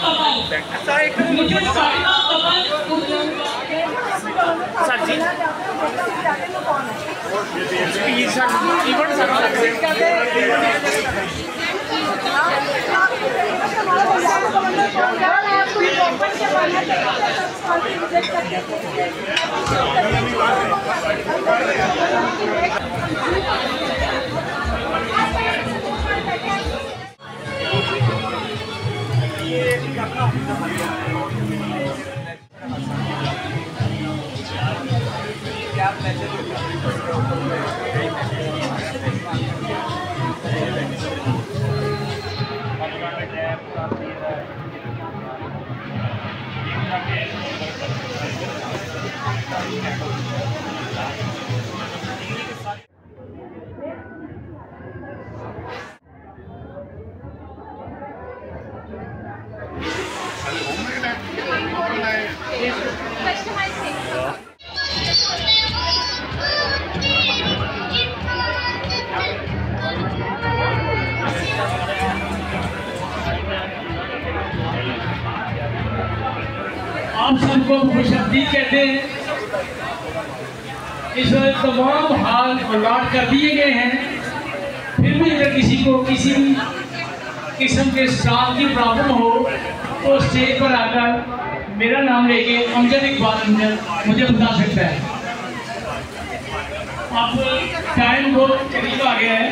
पाटिल साहब जो। कि केमिकल इंडस्ट्री का एक बड़ा नाम आप सबको खुशबदी कहते हैं। इस वक्त तमाम हाल अलॉट कर दिए गए हैं। फिर भी अगर किसी को किसी किस्म के स्टाफ की प्रॉब्लम हो तो स्टेज पर आकर मेरा नाम लेके अमजद इकबाल अमजद मुझे बता सकता है। अब टाइम बहुत करीब आ गया है।